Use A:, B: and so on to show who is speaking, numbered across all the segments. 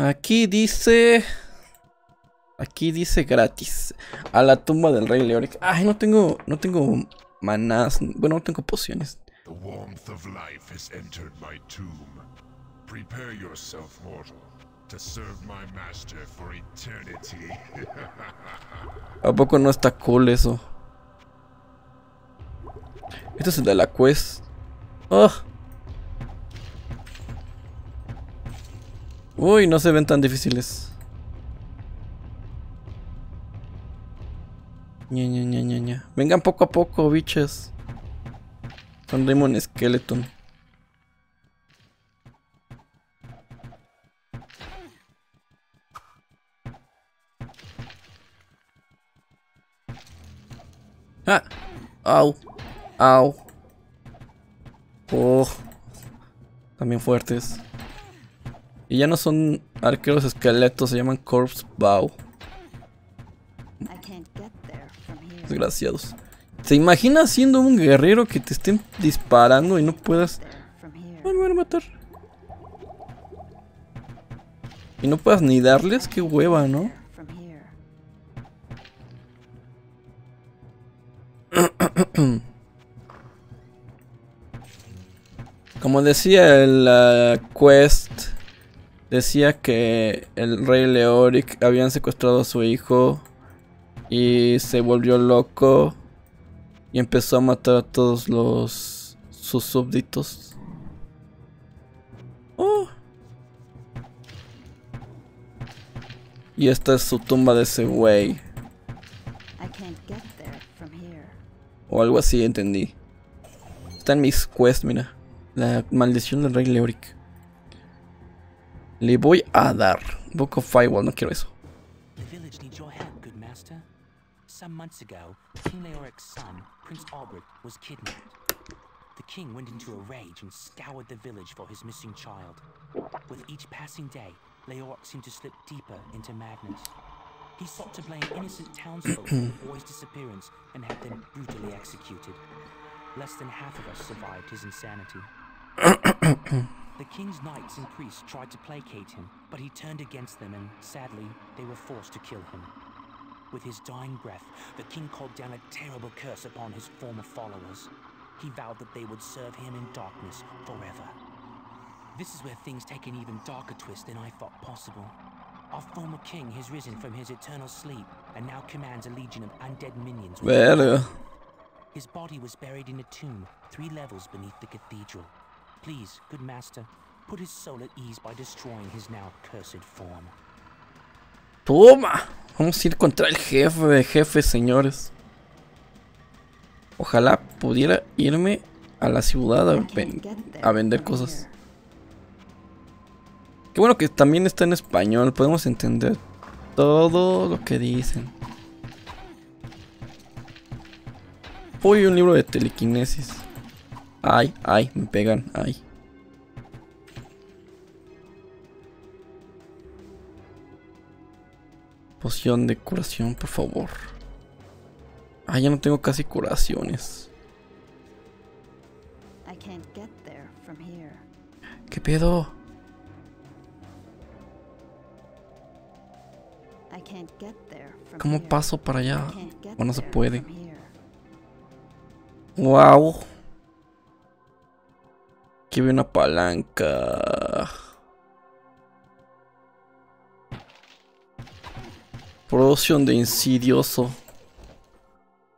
A: Aquí dice... Aquí dice gratis. A la tumba del rey Leoric. Ay, no tengo... No tengo manás. Bueno, no tengo pociones.
B: The warmth of life has entered my tomb. Prepare yourself, mortal, to serve my master for eternity.
A: ¿A poco no está cool eso? Este es el de la quest. Oh. Uy, no se ven tan difíciles. Ña, Ña, Ña, Ña. Vengan poco a poco, biches. Son Demon Skeleton. Ah. Au. Au. Oh. También fuertes. Y ya no son arqueros esqueletos, se llaman Corpse Bow. Desgraciados. ¿Se imagina siendo un guerrero que te estén disparando y no puedas... Ay, me van a matar. Y no puedas ni darles, qué hueva, ¿no? Como decía la quest, decía que el rey Leoric habían secuestrado a su hijo y se volvió loco y empezó a matar a todos los sus súbditos. Oh. Y esta es su tumba de ese güey. O algo así entendí. Está en mis quests, mira. La maldición del rey Leoric. Le voy a dar. Book of Firewall, no quiero eso.
C: Some months ago, King Leoric's son, Prince Albert, was kidnapped. The king went into a rage and scoured the village for his missing child. With each passing day, Leoric seemed to slip deeper into madness. He sought to blame innocent townsfolk for the boy's disappearance and had them brutally executed. Less than half of us survived his insanity. The king's knights and priests tried to placate him, but he turned against them and, sadly, they were forced to kill him. With his dying breath, the king called down a terrible curse upon his former followers. He vowed that they would serve him in darkness forever. This is where things take an even darker twist than I thought possible. Our former king has risen from his eternal sleep and now commands a legion of undead minions.
A: Verga.
C: His body was buried in a tomb three levels beneath the cathedral. Please, good master, put his soul at ease by destroying his now cursed form.
A: Toma. Vamos a ir contra el jefe de jefes, señores. Ojalá pudiera irme a la ciudad a, ven a vender cosas. Qué bueno que también está en español. Podemos entender todo lo que dicen. Uy, un libro de telequinesis. Ay, ay, me pegan, ay. Poción de curación, por favor. Ah, ya no tengo casi curaciones. ¿Qué pedo? ¿Cómo paso para allá? O no se puede. Wow. Aquí veo una palanca. Producción de insidioso.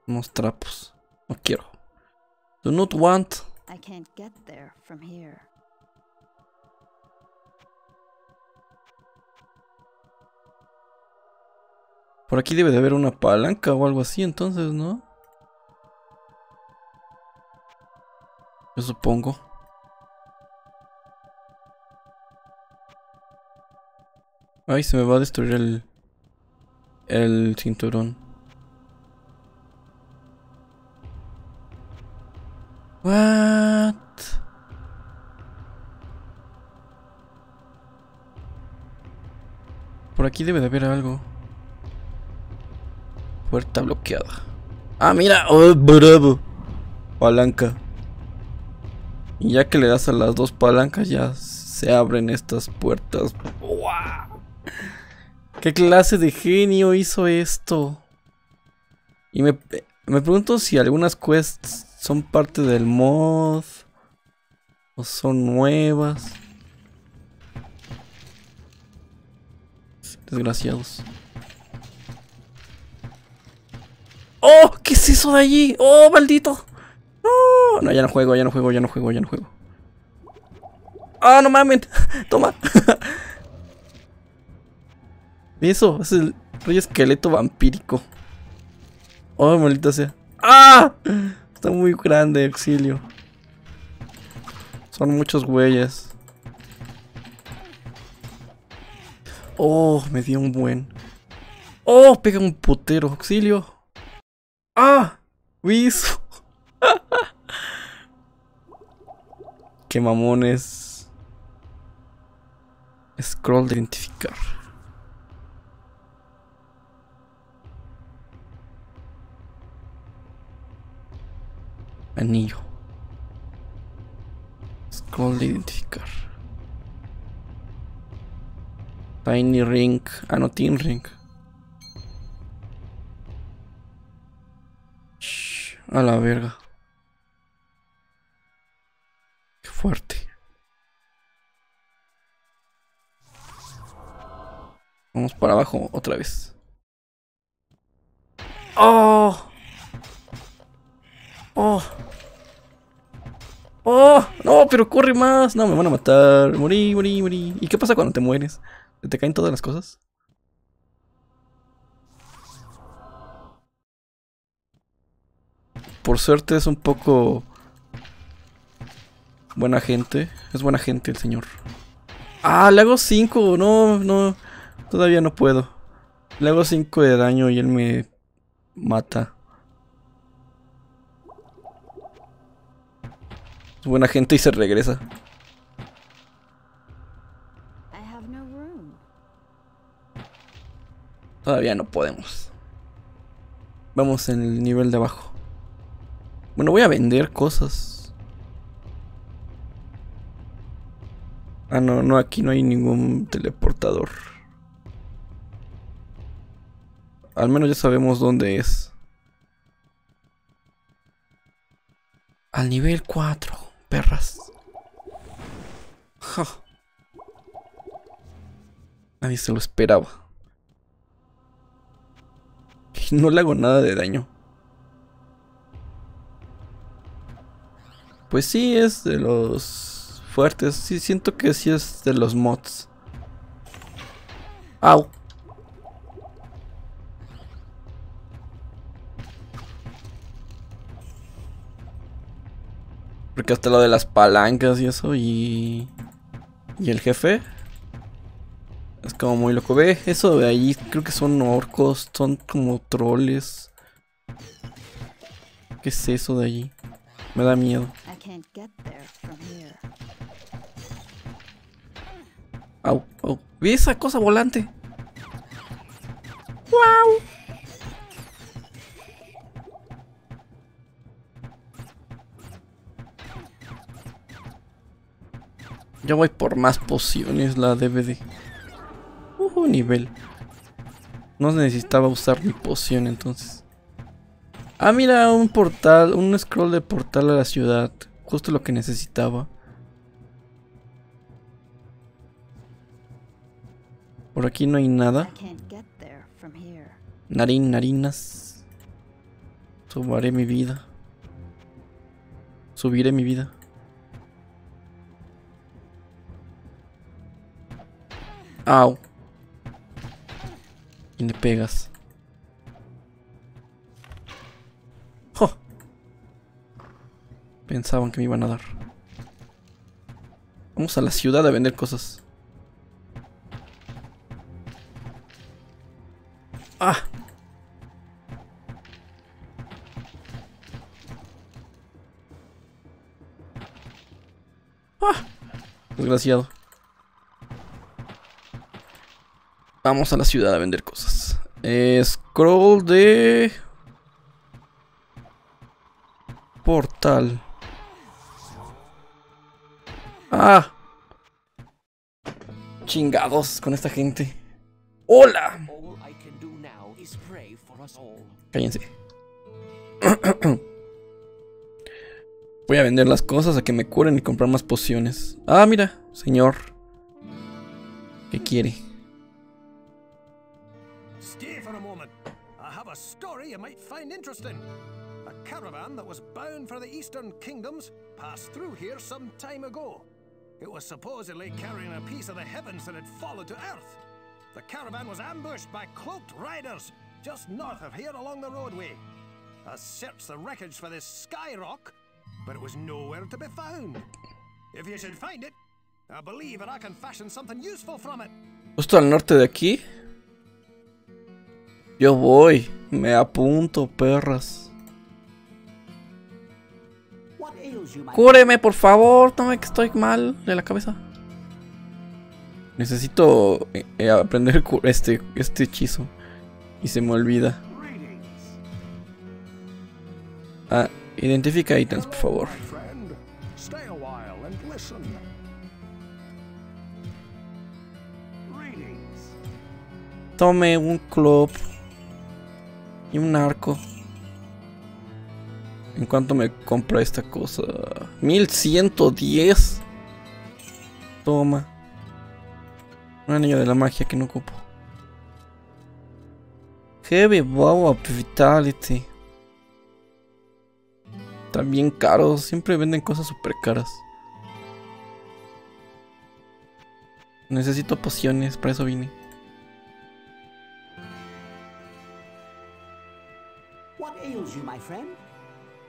A: Unos trapos. No quiero. Do not want. I can't get there from here. Por aquí debe de haber una palanca o algo así, entonces, ¿no? Yo supongo. Ay, se me va a destruir el... El cinturón. What? Por aquí debe de haber algo. Puerta bloqueada. Ah, mira. Oh, bravo. Palanca. Y ya que le das a las dos palancas ya se abren estas puertas. ¿Qué clase de genio hizo esto? Y me, me pregunto si algunas quests son parte del mod o son nuevas. Desgraciados. ¡Oh! ¿Qué es eso de allí? ¡Oh, maldito! ¡No! No, ya no juego, ya no juego, ya no juego, ya no juego. ¡Ah, no mamen! Toma. Eso, es el rey esqueleto vampírico. Oh, maldita sea. ¡Ah! Está muy grande, auxilio. Son muchos güeyes. Oh, me dio un buen. Oh, pega un putero, auxilio. ¡Ah! ¡Wiz! ¡Qué mamones! Scroll de identificar. Anillo. Scroll de identificar. Tiny Ring. Ah, no, Ring. Shh, a la verga. Qué fuerte. Vamos para abajo otra vez. ¡Oh! ¡Oh! Pero corre más. No, me van a matar. Morí, morí, morí. ¿Y qué pasa cuando te mueres? ¿Te caen todas las cosas? Por suerte es un poco... Buena gente. Es buena gente el señor. Ah, le hago 5. No, no. Todavía no puedo. Le hago 5 de daño y él me mata. Es buena gente y se regresa. Todavía no podemos. Vamos en el nivel de abajo. Bueno, voy a vender cosas. Ah, no, no, aquí no hay ningún teleportador. Al menos ya sabemos dónde es. Al nivel 4, perras. Nadie se lo esperaba. No le hago nada de daño. Pues sí, es de los fuertes. Sí, siento que sí es de los mods. Au. Porque hasta lo de las palancas y eso y... Y el jefe es como muy loco. Ve, eso de ahí creo que son orcos, son como troles. ¿Qué es eso de allí? Me da miedo. Au, au. ¿Vi esa cosa volante? ¡Wow! Yo voy por más pociones, la DVD nivel. No necesitaba usar mi poción entonces. Ah, mira, un portal, un scroll de portal a la ciudad. Justo lo que necesitaba. Por aquí no hay nada. Narín, narinas. Subiré mi vida. Subiré mi vida. Au le pegas? Pensaban que me iban a dar. Vamos a la ciudad a vender cosas. ¡Ah! ¡Ah! Desgraciado. Vamos a la ciudad a vender cosas. Eh, scroll de... Portal. Ah. Chingados con esta gente. ¡Hola! Cállense. Voy a vender las cosas a que me curen y comprar más pociones. Ah, mira, señor. ¿Qué quiere?
D: You might find interesting. A caravan that was bound for the eastern kingdoms passed through here some time ago. It was supposedly carrying a piece of the heavens that had fallen to earth. The caravan was ambushed by cloaked riders just north of here along the roadway. I searched the wreckage for this sky rock, but it was nowhere to be found. If you should find it, I believe that I can fashion something useful from it.
A: Justo al norte de aquí. Yo voy. Me apunto, perras. Cúreme, por favor. No me que estoy mal de la cabeza. Necesito eh, eh, aprender este, este hechizo. Y se me olvida. Ah, identifica ítems, por favor. Tome un club. Y un arco. ¿En cuánto me compra esta cosa? 1110. Toma. Un anillo de la magia que no ocupo. Heavy Bow Vitality. Bien caros. Siempre venden cosas super caras. Necesito pociones, para eso vine.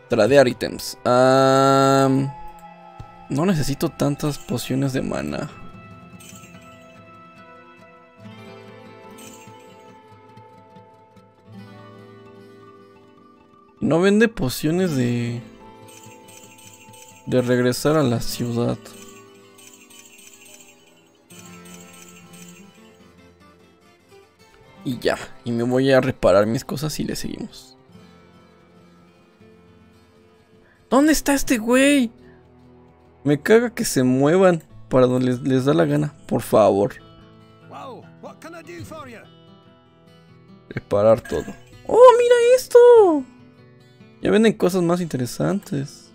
A: Tradear ítems. No necesito tantas pociones de mana. No vende pociones de... De regresar a la ciudad. Y ya, y me voy a reparar mis cosas y le seguimos. ¿Dónde está este güey? Me caga que se muevan para donde les, les da la gana. Por favor,
D: Wow, what can I do for you?
A: reparar todo. ¡Oh, mira esto! Ya venden cosas más interesantes.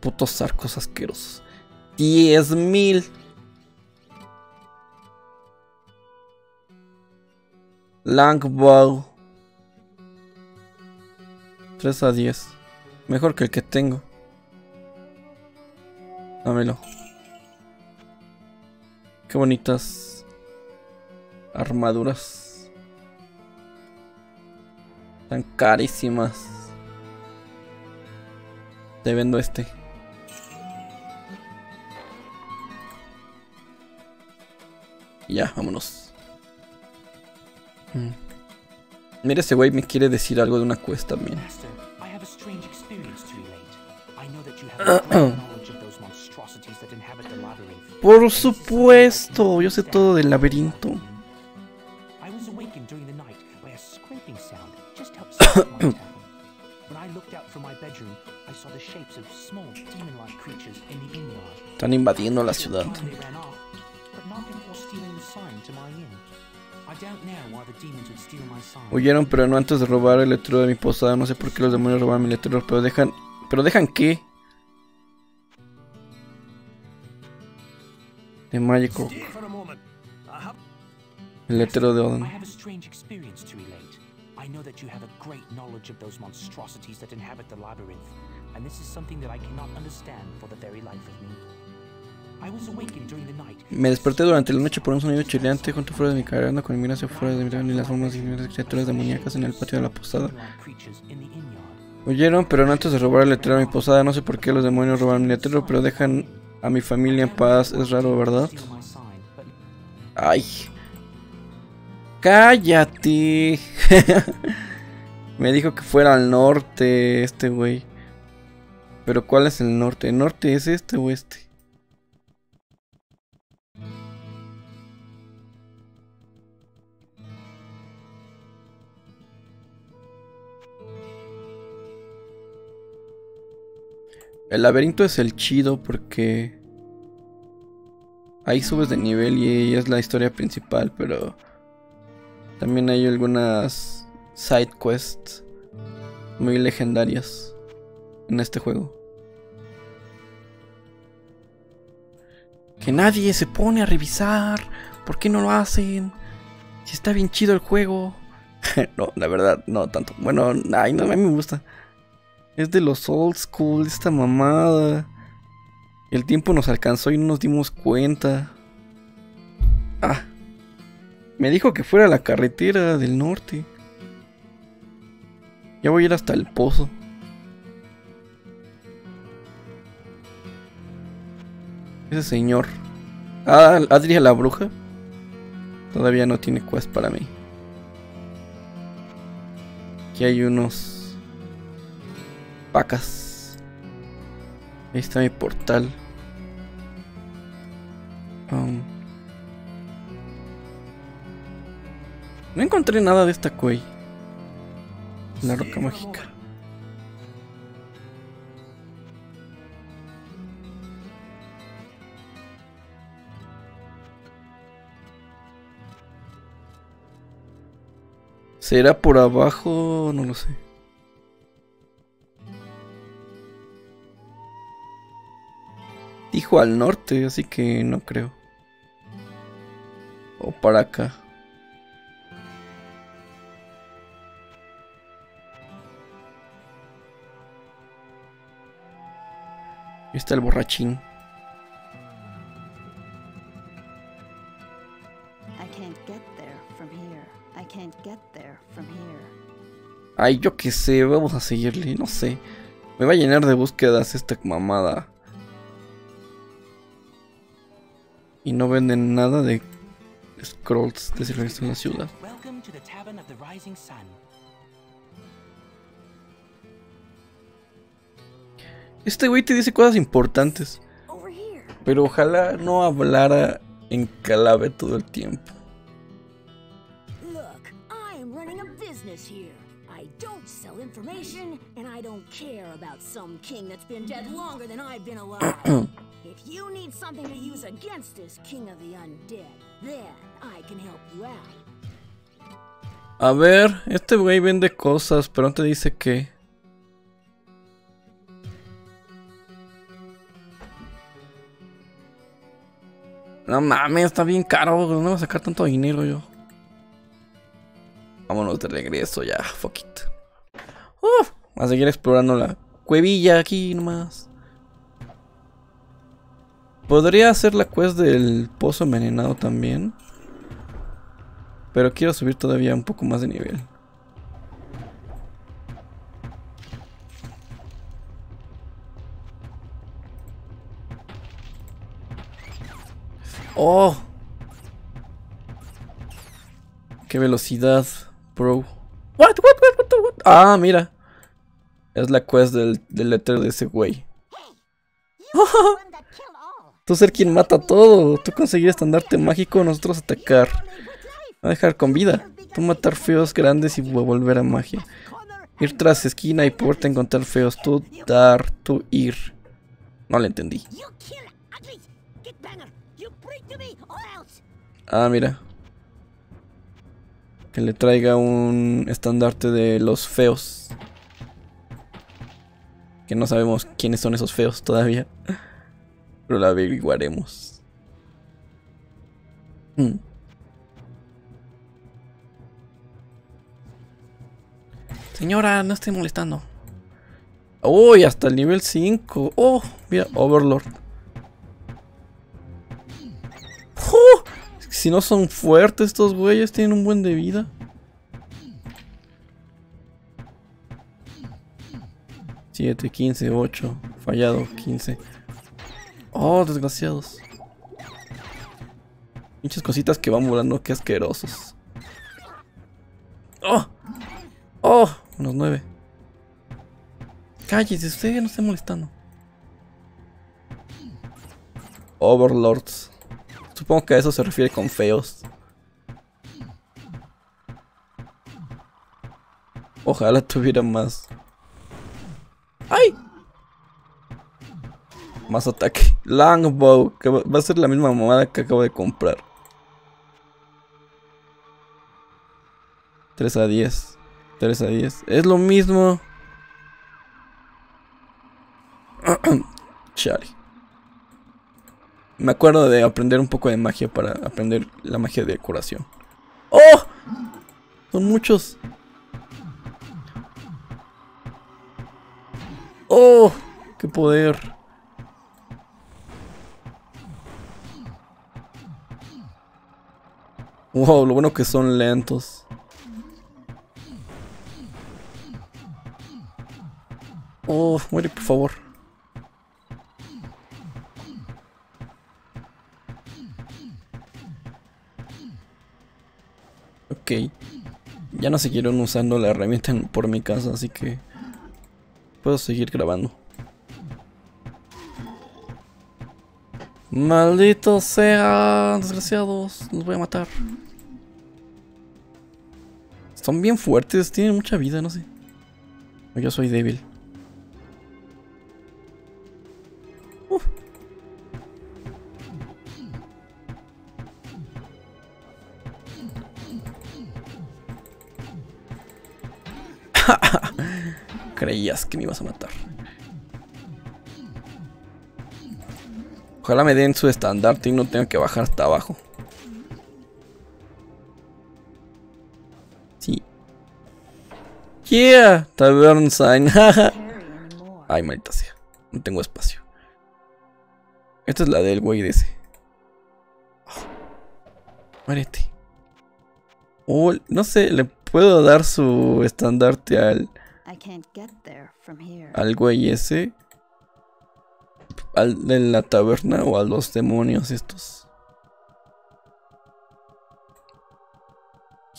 A: Putos arcos asquerosos. 10 mil. Langbow. 3 a 10. Mejor que el que tengo. Dámelo. Qué bonitas armaduras. Tan carísimas. Te vendo este. Ya, vámonos. Mm. Mira, ese güey me quiere decir algo de una quest también. Por supuesto, yo sé todo del laberinto. Están invadiendo la ciudad. Huyeron, pero no antes de robar el letrero de mi posada. No sé por qué los demonios robaron mi letrero, pero dejan. ¿Pero dejan qué? De
D: a have
A: El letrero de Odin.
C: a. I know that you have a great knowledge of those monstrosities that inhabit the labyrinth, and this is something that I cannot understand for the very life of me. I was awakened during the night.
A: Me desperté durante la noche por un sonido chileante junto fuera de mi con mi mira hacia afuera de mi y las formas las criaturas demoníacas en el patio de la posada. Huyeron, pero no antes de robar el letrero de mi posada. No sé por qué los demonios robaron mi letrero, pero dejan a mi familia en paz. Es raro, ¿verdad? Ay. Cállate. Me dijo que fuera al norte este güey. Pero ¿cuál es el norte? ¿El norte es este o este? El laberinto es el chido porque ahí subes de nivel y es la historia principal, pero también hay algunas side quests muy legendarias en este juego. Que nadie se pone a revisar. ¿Por qué no lo hacen? Si está bien chido el juego. no, la verdad, no tanto. Bueno, no, a mí me gusta. Es de los old school, esta mamada. El tiempo nos alcanzó y no nos dimos cuenta. Ah. Me dijo que fuera a la carretera del norte. Ya voy a ir hasta el pozo. Ese señor. Ah, Adria la bruja. Todavía no tiene quest para mí. Aquí hay unos vacas. Ahí está mi portal. Um, no encontré nada de esta cuey. La roca mágica. ¿Será por abajo? No lo sé. Dijo al norte, así que no creo. O para acá. Está el borrachín.
E: I can't get there from here. I can't get there from here.
A: Ay, yo qué sé, vamos a seguirle, no sé. Me va a llenar de búsquedas esta mamada. Y no venden nada de scrolls de regreso en la ciudad. Este güey te dice cosas importantes. Pero ojalá no hablara en clave todo el tiempo.
F: Look, I am running a business here. I don't sell information, and I don't care about some king that's been dead longer than I've been alive. if you need something to use king of the undead, then I can help you out.
A: A ver, este güey vende cosas, pero no te dice qué. No mames, está bien caro. ¿Dónde voy a sacar tanto dinero yo? Vámonos de regreso ya, fuck it. Uf, a seguir explorando la cuevilla aquí nomás. Podría hacer la quest del pozo envenenado también. Pero quiero subir todavía un poco más de nivel. ¡Oh! ¡Qué velocidad, bro! What, what, what, what, what? Ah, mira. Es la quest del, del letter de ese güey. Tú ser quien mata todo. Tú conseguir estandarte mágico, nosotros atacar. A dejar con vida. Tú matar feos grandes y volver a magia. Ir tras esquina y puerta encontrar feos. Tú dar, tú ir. No le entendí. Ah, mira. Que le traiga un estandarte de los feos. Que no sabemos quiénes son esos feos todavía. Pero lo averiguaremos. Hmm. Señora, no estoy molestando. Uy, hasta el nivel 5. Oh, mira, Overlord. ¡Oh! Si no son fuertes estos güeyes, tienen un buen de vida. Siete, quince, ocho. Fallado, 15. Oh, desgraciados. Muchas cositas que van volando, qué asquerosos. Oh, oh, unos nueve. Cállese, usted no esté molestando. Overlords. Supongo que a eso se refiere con feos. Ojalá tuviera más. Más ataque. Longbow. Que va a ser la misma mamada que acabo de comprar. 3 a 10. 3 a 10. Es lo mismo. Chale. Me acuerdo de aprender un poco de magia para aprender la magia de curación. ¡Oh! Son muchos. ¡Oh! ¡Qué poder! Wow, lo bueno que son lentos. Oh, muere por favor. Ok. Ya no siguieron usando la herramienta en- por mi casa, así que puedo seguir grabando. Malditos sean, desgraciados, los voy a matar. Son bien fuertes, tienen mucha vida, no sé. Yo soy débil. Creías que me ibas a matar. Ojalá me den su estandarte y no tenga que bajar hasta abajo. Sí. Yeah, Tavern Sign. Ay, maldita sea. No tengo espacio. Esta es la del güey de ese. Oh, muérete. Oh, no sé, le puedo dar su estandarte al, al güey ese. Al de la taberna o a los demonios estos.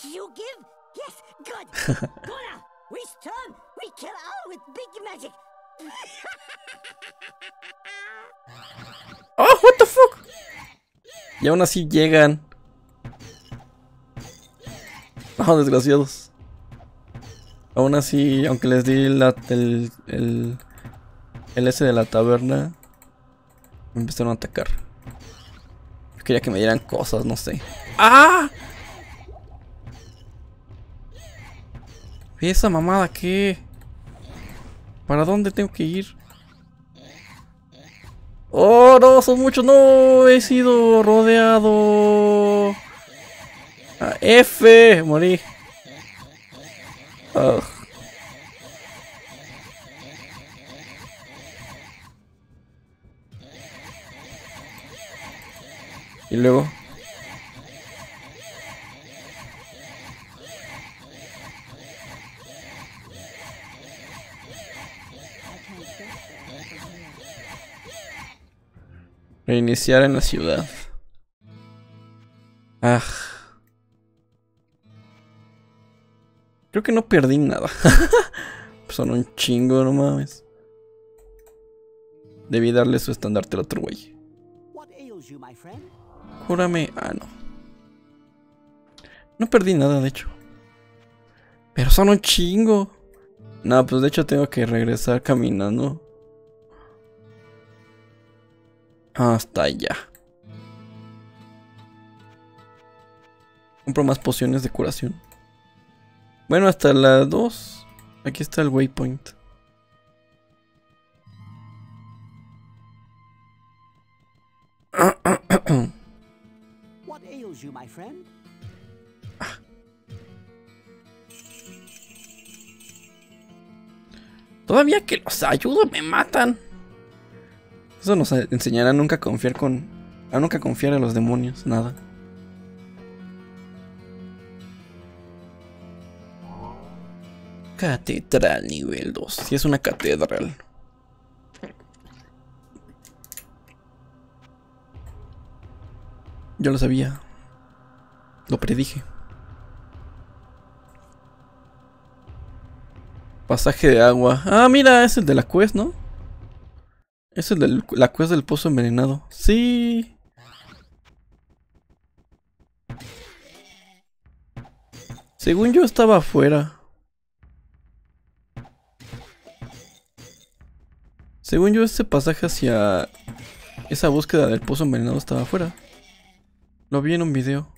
F: You give? Yes, good. Go now. We stun. We kill all with big magic.
A: ¡Oh, what the fuck! Y aún así llegan. Oh, desgraciados. Aún así, aunque les di la, el, el, el S de la taberna, me empezaron a atacar. Yo quería que me dieran cosas, no sé. ¡Ah! ¿Y esa mamada qué? ¿Para dónde tengo que ir? ¡Oh, no! ¡Son muchos! ¡No! He sido rodeado. Ah, F. Morí. Ugh. Y luego. Reiniciar en la ciudad. Ah. Creo que no perdí nada. Son un chingo, no mames. Debí darle su estandarte al otro güey. Júrame. Ah, no. No perdí nada, de hecho. Pero son un chingo. No, pues de hecho tengo que regresar caminando. Hasta allá. Compro más pociones de curación. Bueno, hasta la 2. Aquí está el waypoint. Todavía que los ayudo me matan. Eso nos enseñará a nunca confiar con. A nunca confiar en los demonios, nada. Catedral nivel 2. Si es una catedral. Yo lo sabía. Lo predije. Pasaje de agua. Ah, mira, es el de la quest, ¿no? Es el de la quest del pozo envenenado. Sí. Según yo estaba afuera. Según yo, este pasaje hacia esa búsqueda del pozo envenenado estaba afuera. Lo vi en un video.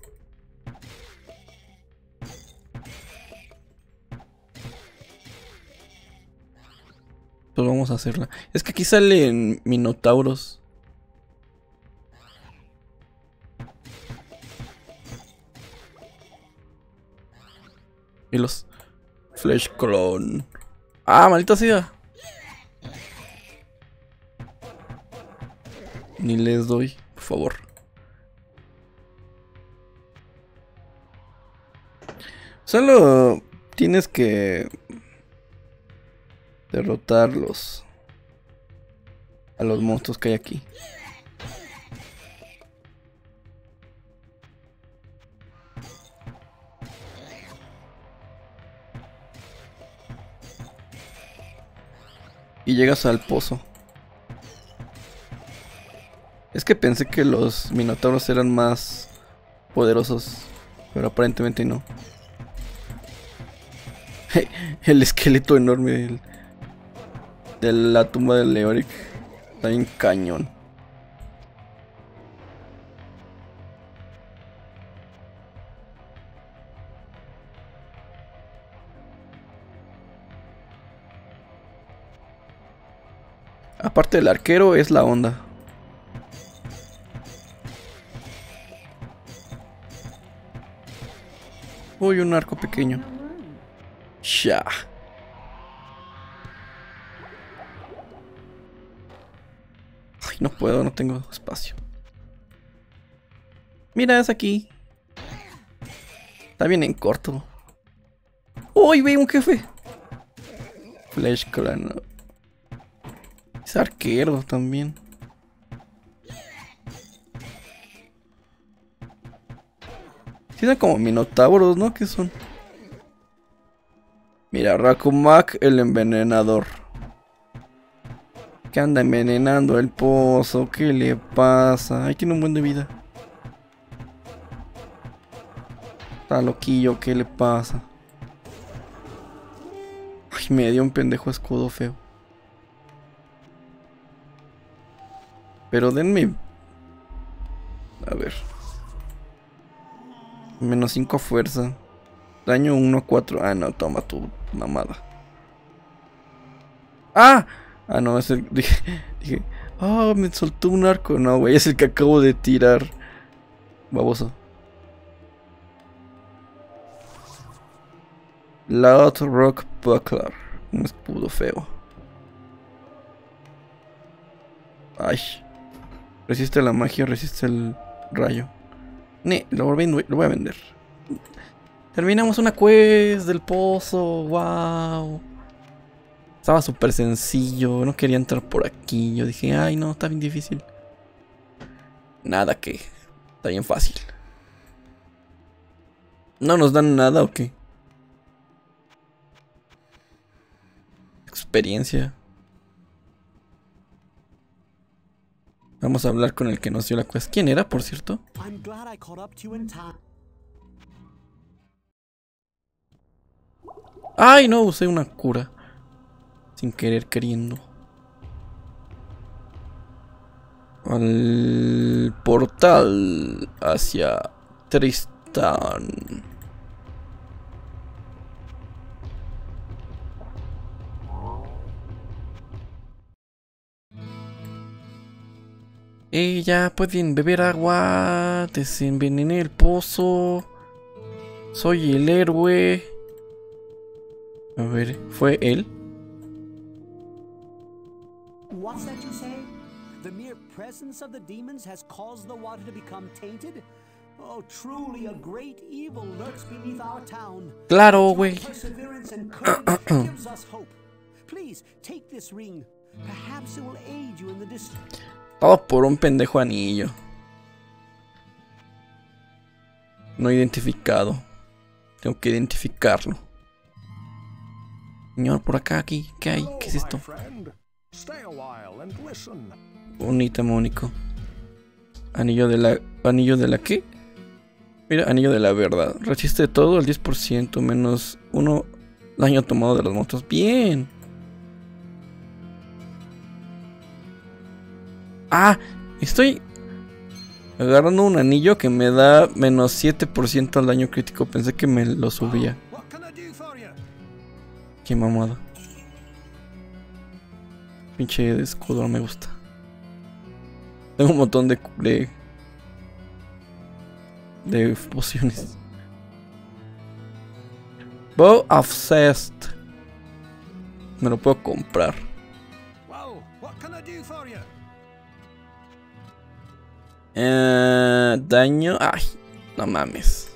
A: Vamos a hacerla. Es que aquí salen minotauros. Y los Flesh Clone. Ah, maldita sea. Ni les doy, por favor. Solo tienes que derrotarlos a los monstruos que hay aquí. Y llegas al pozo. Es que pensé que los minotauros eran más poderosos, pero aparentemente no. El esqueleto enorme de la tumba de Leoric está bien cañón. Aparte del arquero es la onda. Uy, un arco pequeño. Ya. Puedo, no tengo espacio. Mira, es aquí. Está bien en corto. ¡Uy, ve un jefe! Flash Clan. Es arquero también. Sí, son como minotauros, ¿no? ¿Qué son? Mira, Rakumak el envenenador. Que anda envenenando el pozo. ¿Qué le pasa? Ahí tiene un buen de vida. Está loquillo, ¿qué le pasa? Ay, me dio un pendejo escudo feo. Pero denme. A ver. Menos 5 fuerza. Daño 1 a 4. Ah, no, toma tu mamada. ¡Ah! Ah, no, es el. Dije. Ah, me soltó un arco. No, güey, es el que acabo de tirar. Baboso. Loud Rock Buckler. Un escudo feo. Ay. Resiste la magia, resiste el rayo. Ne, lo, vendo- lo voy a vender. Terminamos una quest del pozo. Wow. Estaba súper sencillo. No quería entrar por aquí. Yo dije, ay no, está bien difícil. Nada que. Está bien fácil. ¿No nos dan nada o qué? Experiencia. Vamos a hablar con el que nos dio la quest. ¿Quién era, por cierto? Ay, no, usé una cura. Sin querer queriendo. Al portal hacia Tristan. Y ya pueden beber agua. Desenvenené el pozo. Soy el héroe. A ver, ¿fue él?
G: Presence of the demons has caused the water to become tainted? Oh, truly a great evil lurks beneath our town.
A: Claro, güey.
G: Perseverance and courage gives us hope. Please take this ring. Perhaps it will aid you in the
A: por un pendejo anillo. No identificado. Tengo que identificarlo. Señor, por acá, aquí. ¿Qué hay? ¿Qué es esto?
D: Stay a while and listen.
A: Un ítem único. Anillo de la. ¿Anillo de la qué? Mira, anillo de la verdad. Resiste todo al 10% menos uno daño tomado de los monstruos. Bien. Ah, estoy agarrando un anillo que me da menos 7% al daño crítico. Pensé que me lo subía. Qué mamada. Pinche escudo me gusta. Tengo un montón de, de, de pociones. Bow of Zest. Me lo puedo comprar. Eh, daño. Ay, no mames.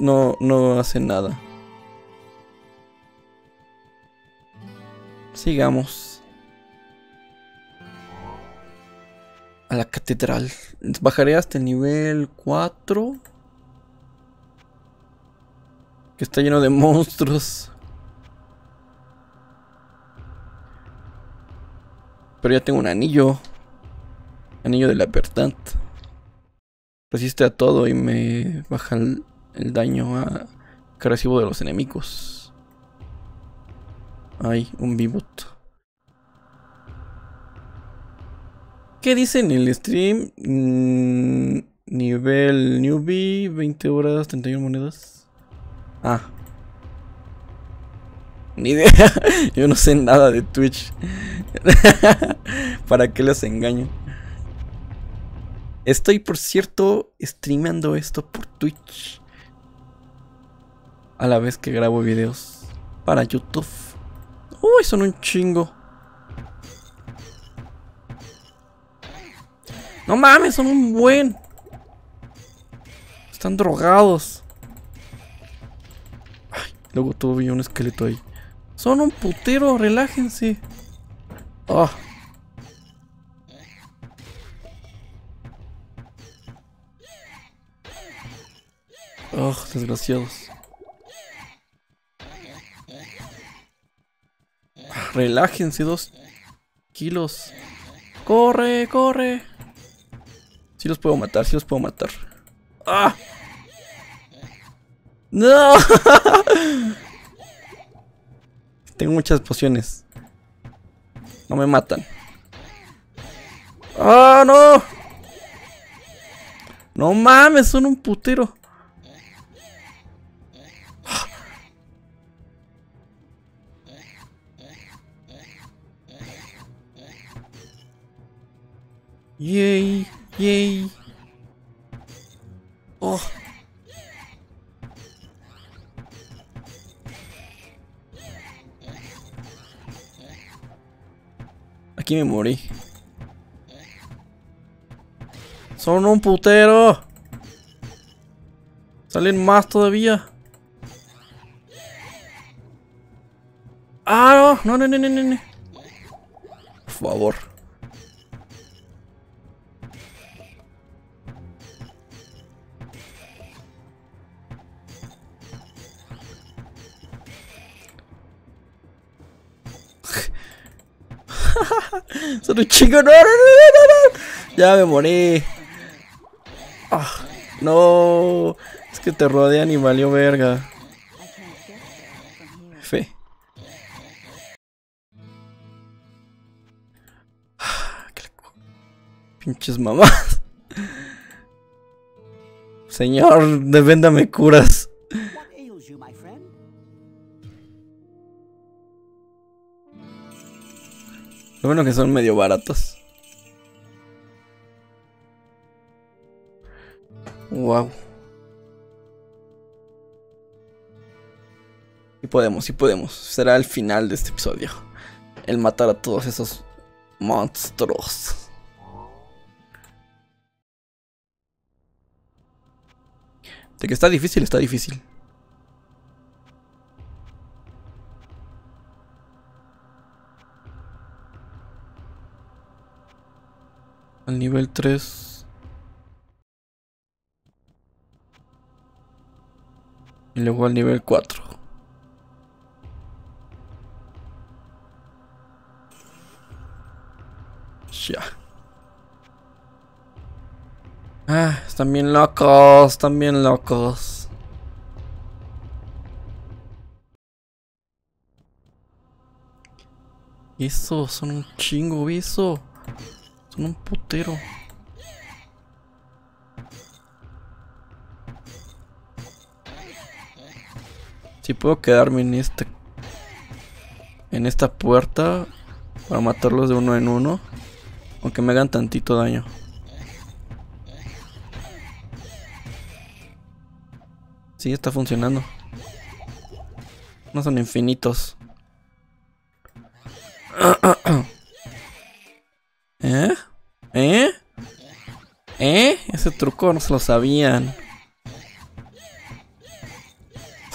A: No, no hace nada. Sigamos. A la catedral. Bajaré hasta el nivel 4. Que está lleno de monstruos. Pero ya tengo un anillo. Anillo de la verdad. Resiste a todo y me baja el, daño a, que recibo de los enemigos. Ay, un Vivot. ¿Qué dice en el stream? Mm, nivel newbie, 20 horas, 31 monedas. Ah. Ni idea. Yo no sé nada de Twitch. ¿Para qué les engaño? Estoy, por cierto, streameando esto por Twitch. A la vez que grabo videos para YouTube. Uy, son un chingo. No mames, son un buen. Están drogados. Ay, luego tuve un esqueleto ahí. Son un putero, relájense. Oh. Oh, desgraciados. Relájense, dos kilos. Corre, corre. Sí los puedo matar, sí los puedo matar. ¡Ah! ¡No! Tengo muchas pociones. No me matan. ¡Ah, no! No mames, son un putero. Yay, yay. Oh. Aquí me morí. Son un putero. Salen más todavía. Ah, no, no, no, no, no. Por favor. Son un chingo. No, no, no, no, no. Ya me morí. Ah, no. Es que te rodean y valió verga. Fe. Loco. Pinches mamás. Señor, devéndame curas. Lo bueno que son medio baratos. Wow. Sí podemos, sí podemos. Será el final de este episodio. El matar a todos esos monstruos. De que está difícil, está difícil. Al nivel 3. Y luego al nivel 4. Ya. Ah, están bien locos, están bien locos. Eso, son un chingo, eso. Son un putero. Si puedo quedarme en esta en esta puerta para matarlos de uno en uno, aunque me hagan tantito daño. Sí, está funcionando. No son infinitos. Truco se lo sabían.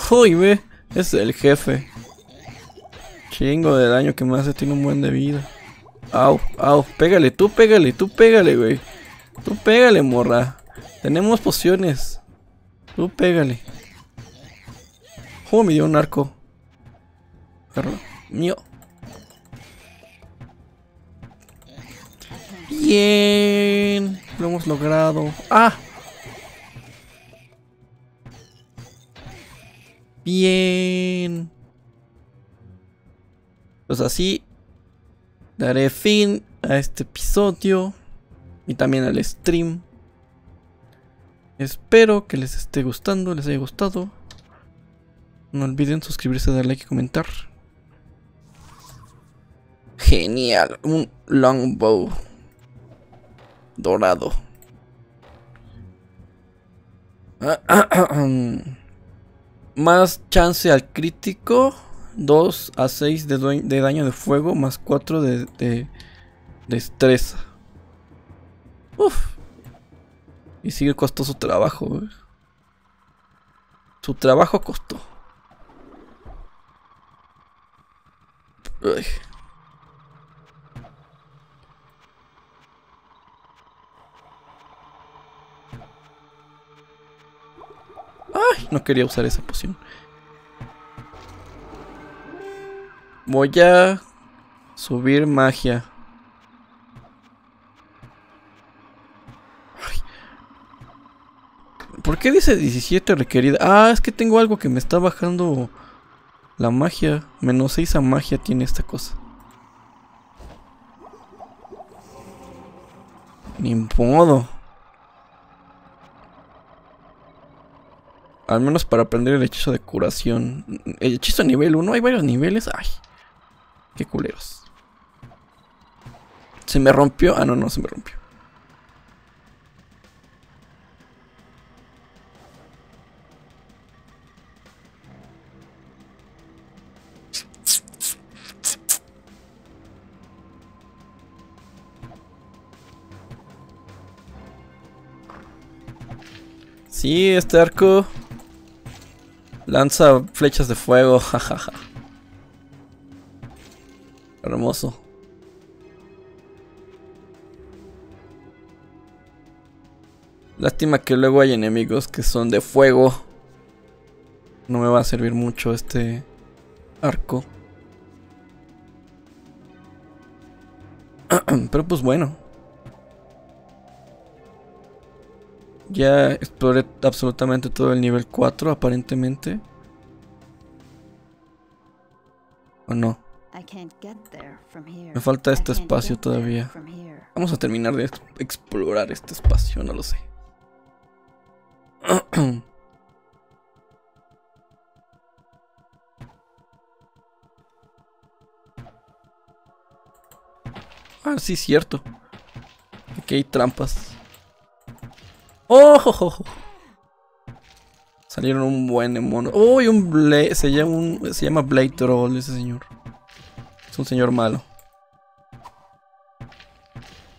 A: Uy, ve. Es el jefe. Chingo de daño que me hace. Tiene un buen de vida. Au, au. Pégale, tú pégale, tú pégale, güey. Tú pégale, morra. Tenemos pociones. Tú pégale. Oh, me dio un arco. Perro. Mío. Bien. Lo hemos logrado. ¡Ah! Bien. Pues así daré fin a este episodio y también al stream. Espero que les esté gustando, les haya gustado. No olviden suscribirse, dar like y comentar. Genial, un longbow dorado. Más chance al crítico. 2 a 6 de, de daño de fuego. Más 4 de, de destreza. Uf. Y sigue costoso trabajo. ¿eh? Su trabajo costó. Uy. Ay, no quería usar esa poción. Voy a subir magia. ¿Por qué dice 17 requerida? Ah, es que tengo algo que me está bajando la magia. Menos 6 a magia tiene esta cosa. Ni modo. Al menos para aprender el hechizo de curación. El hechizo nivel 1, hay varios niveles. Ay, qué culeros. Se me rompió. Ah, no, no se me rompió. Sí, este arco lanza flechas de fuego, jajaja. Hermoso. Lástima que luego hay enemigos que son de fuego. No me va a servir mucho este arco. Pero pues bueno. Ya exploré absolutamente todo el nivel 4 aparentemente. ¿O no? Me falta este espacio todavía. Vamos a terminar de explorar este espacio, no lo sé. ah, sí, cierto. Aquí hay trampas. ¡Oh! Salieron un buen mono. ¡Oh! un Blade. Se llama, un, se llama Blade Troll ese señor. Es un señor malo.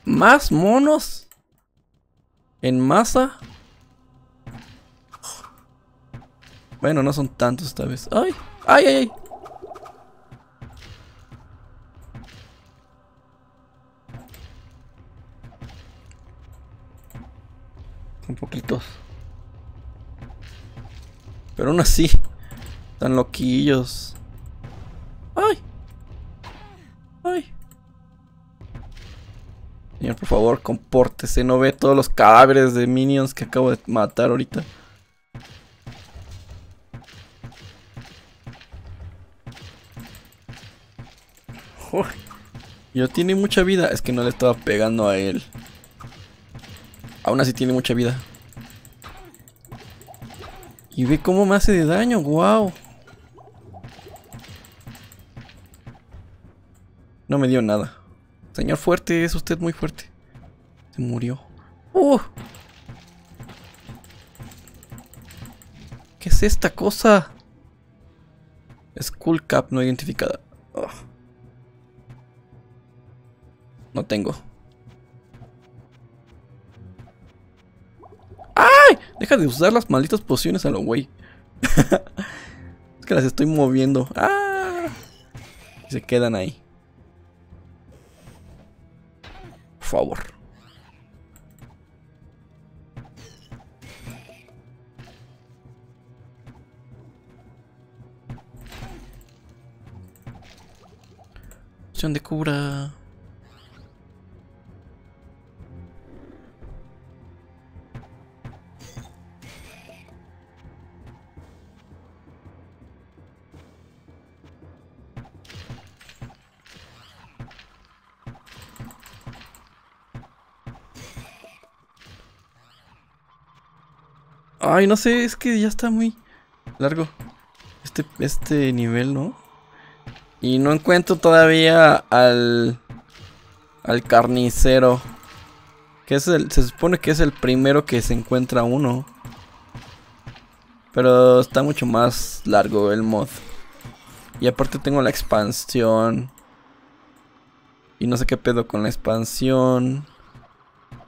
A: ¿Más monos? ¿En masa? Bueno, no son tantos esta vez. ¡Ay! ¡Ay, ay, ay! Un poquitos. Pero aún así, están loquillos. ¡Ay! ¡Ay! Señor, por favor, compórtese. No ve todos los cadáveres de minions que acabo de matar ahorita. Yo tiene mucha vida. Es que no le estaba pegando a él. Aún así tiene mucha vida. Y ve cómo me hace de daño. Wow. No me dio nada. Señor fuerte, es usted muy fuerte. Se murió. ¡Uh! ¿Qué es esta cosa? Skull Cap no identificada. Oh. No tengo. Deja de usar las malditas pociones a lo güey. es que las estoy moviendo. ¡Ah! Y se quedan ahí. Por favor. De cura. Ay, no sé, es que ya está muy largo este, este nivel, ¿no? Y no encuentro todavía al, al carnicero. Que es el, se supone que es el primero que se encuentra uno. Pero está mucho más largo el mod. Y aparte tengo la expansión. Y no sé qué pedo con la expansión.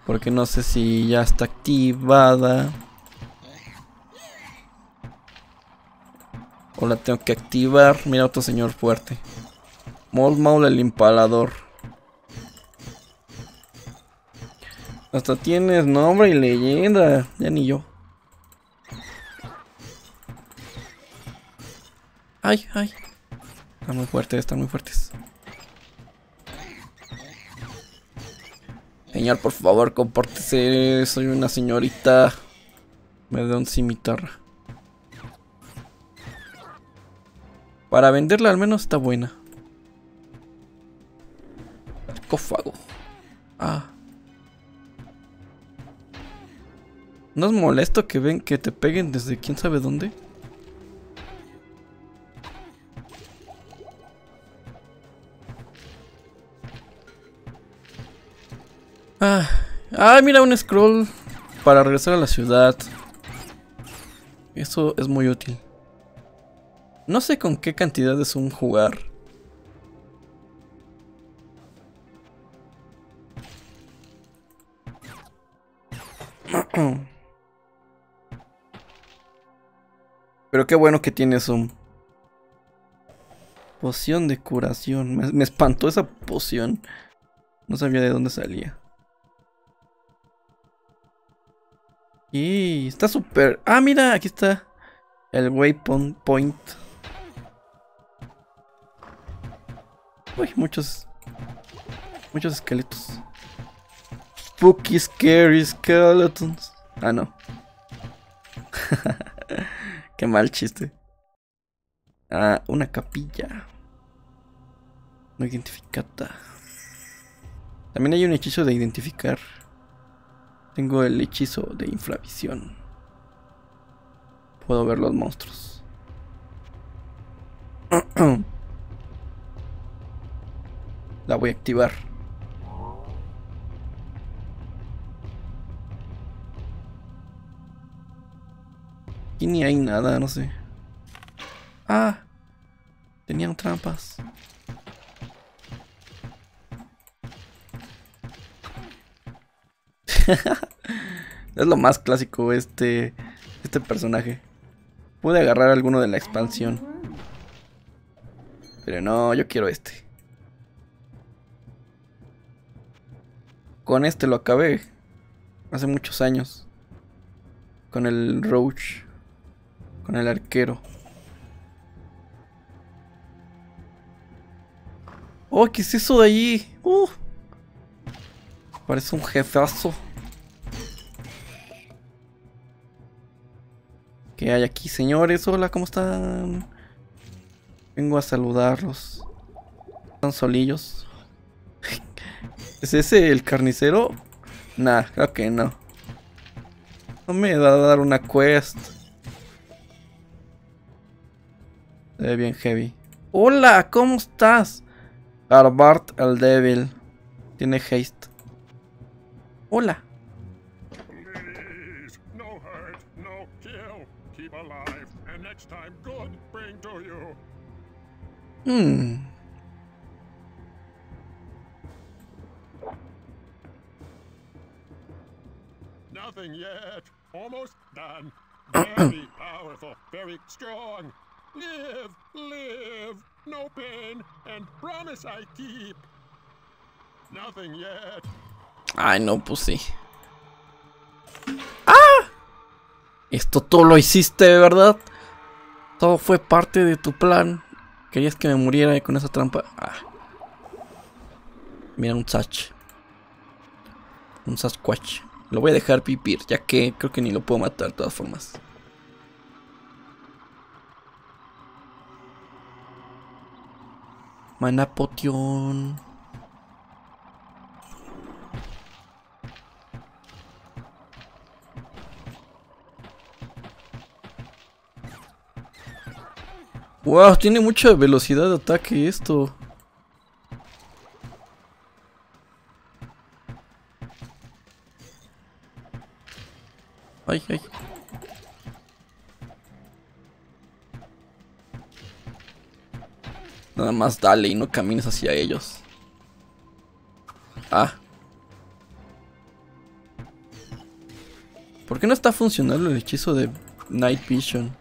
A: Porque no sé si ya está activada. La tengo que activar. Mira otro señor fuerte. Mold Maul el impalador. Hasta tienes nombre y leyenda. Ya ni yo. Ay, ay. Están muy fuertes, están muy fuertes. Señor, por favor, compórtese. Soy una señorita. Me da un cimitarra. Para venderla al menos está buena. Sarcófago. Ah. ¿No es molesto que ven que te peguen desde quién sabe dónde? Ah, ah, mira un scroll para regresar a la ciudad. Eso es muy útil. No sé con qué cantidad es un jugar. Pero qué bueno que tienes un... Poción de curación. Me, me espantó esa poción. No sabía de dónde salía. Y está súper... Ah, mira, aquí está. El waypoint point. Uy, muchos... Muchos esqueletos. Spooky, scary skeletons. Ah, no. Qué mal chiste. Ah, una capilla. No identificada. También hay un hechizo de identificar. Tengo el hechizo de infravisión. Puedo ver los monstruos. La voy a activar. Aquí ni hay nada, no sé. Ah, tenían trampas. es lo más clásico este este personaje. Pude agarrar alguno de la expansión. Pero no, yo quiero este. Con este lo acabé. Hace muchos años. Con el Roach. Con el arquero. Oh, ¿qué es eso de allí? Uh. Parece un jefazo. ¿Qué hay aquí, señores? Hola, ¿cómo están? Vengo a saludarlos. Están solillos. ¿Es ese el carnicero? Nah, creo que no. No me va a dar una quest. Se ve bien heavy. Hola, ¿cómo estás? Arbart el Devil. Tiene haste. Hola.
B: Please, no hurt, no kill. Keep alive, and next time good bring to you.
A: Hmm.
B: Nothing yet. Almost done. Very powerful, very strong. Live, live, no pain, and promise I keep. Nothing yet.
A: Ay, no, pues sí. ¡Ah! Esto todo lo hiciste, ¿verdad? Todo fue parte de tu plan. Querías que me muriera con esa trampa. Ah. Mira un Sach. Un Sasquatch. Lo voy a dejar pipir, ya que creo que ni lo puedo matar de todas formas. Mana potion. Wow, tiene mucha velocidad de ataque esto. Ay, ay. Nada más dale y no camines hacia ellos. Ah. ¿Por qué no está funcionando el hechizo de Night Vision?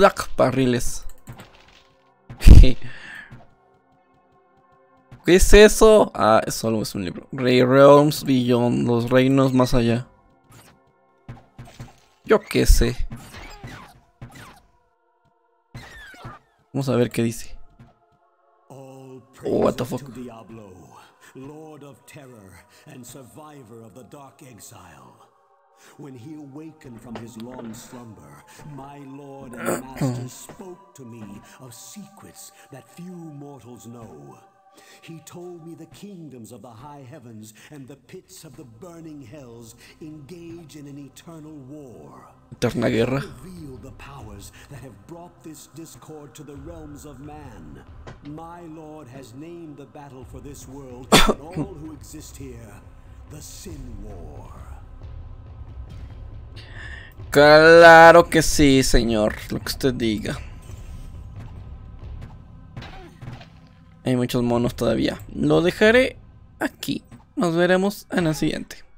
A: Black barriles. ¿Qué es eso? Ah, es solo es un libro. Rey Realms Beyond, los reinos más allá. Yo qué sé. Vamos a ver qué dice. Oh, what the fuck?
G: Lord of Terror and survivor of the Dark Exile. When he awakened from his long slumber, my Lord and Master spoke to me of secrets that few mortals know. He told me the kingdoms of the high heavens and the pits of the burning hells engage in an eternal war.
A: Eterna guerra.
G: reveal the powers that have brought this discord to the realms of man. My lord has named the battle for this world and all who exist here the Sin War.
A: Claro que sí, señor. Lo que usted diga. Hay muchos monos todavía. Lo dejaré aquí. Nos veremos en el siguiente.